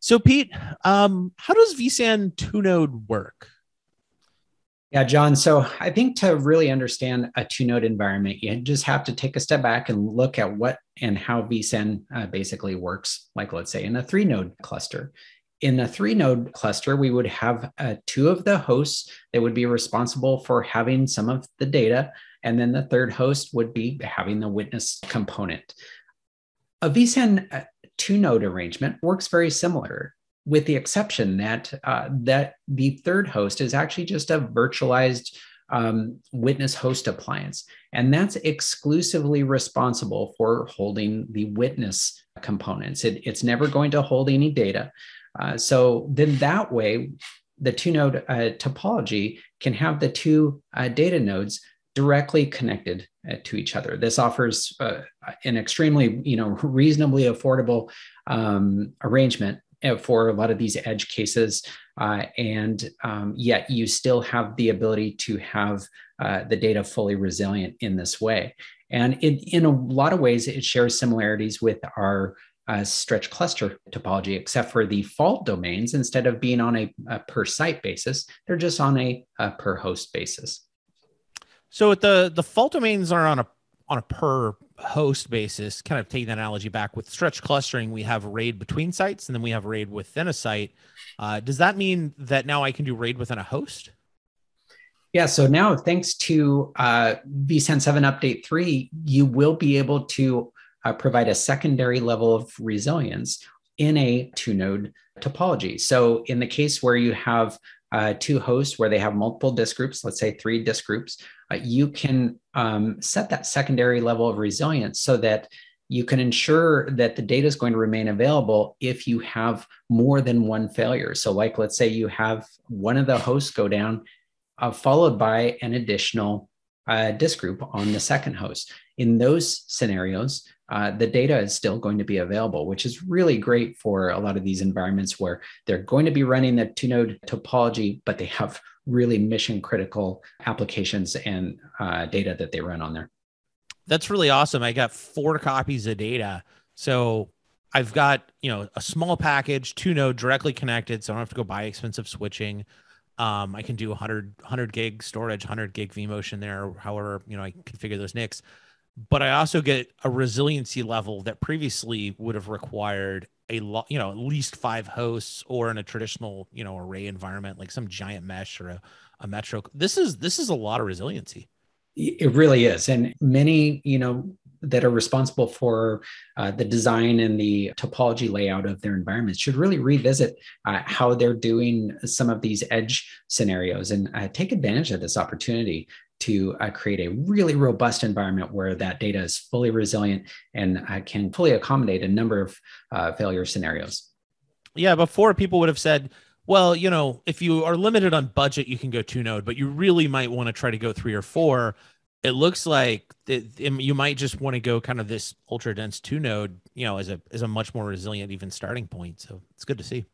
So, Pete, um, how does vSAN two node work? Yeah, John. So I think to really understand a two node environment, you just have to take a step back and look at what and how vSAN uh, basically works, like let's say in a three node cluster. In a three node cluster, we would have uh, two of the hosts that would be responsible for having some of the data. And then the third host would be having the witness component. A vSAN uh, two node arrangement works very similar with the exception that uh, that the third host is actually just a virtualized um, witness host appliance, and that's exclusively responsible for holding the witness components. It, it's never going to hold any data. Uh, so then that way, the two node uh, topology can have the two uh, data nodes directly connected uh, to each other. This offers uh, an extremely, you know, reasonably affordable um, arrangement uh, for a lot of these edge cases. Uh, and um, yet you still have the ability to have uh, the data fully resilient in this way. And in, in a lot of ways, it shares similarities with our uh, stretch cluster topology, except for the fault domains, instead of being on a, a per site basis, they're just on a, a, per host basis. So the the fault domains are on a on a per host basis, kind of taking that analogy back with stretch clustering, we have RAID between sites and then we have RAID within a site. Uh, does that mean that now I can do RAID within a host? Yeah, so now thanks to uh, vSAN 7 Update 3, you will be able to uh, provide a secondary level of resilience in a two node topology. So, in the case where you have uh, two hosts where they have multiple disk groups, let's say three disk groups, uh, you can um, set that secondary level of resilience so that you can ensure that the data is going to remain available if you have more than one failure. So, like, let's say you have one of the hosts go down, uh, followed by an additional uh, disk group on the second host. In those scenarios, uh, the data is still going to be available, which is really great for a lot of these environments where they're going to be running the two node topology, but they have really mission critical applications and uh, data that they run on there. That's really awesome. I got four copies of data. So I've got, you know, a small package, two node directly connected. So I don't have to go buy expensive switching. Um, I can do 100, 100 gig storage, 100 gig vMotion there, however, you know, I configure those NICs. But I also get a resiliency level that previously would have required a lot, you know, at least five hosts or in a traditional, you know, array environment, like some giant mesh or a, a metro. This is this is a lot of resiliency. It really is. And many, you know, that are responsible for uh, the design and the topology layout of their environments should really revisit uh, how they're doing some of these edge scenarios and uh, take advantage of this opportunity to uh, create a really robust environment where that data is fully resilient and uh, can fully accommodate a number of uh, failure scenarios. Yeah, before people would have said, well, you know, if you are limited on budget, you can go two node, but you really might want to try to go three or four. It looks like it, it, you might just want to go kind of this ultra dense two node, you know, as a as a much more resilient even starting point. So it's good to see.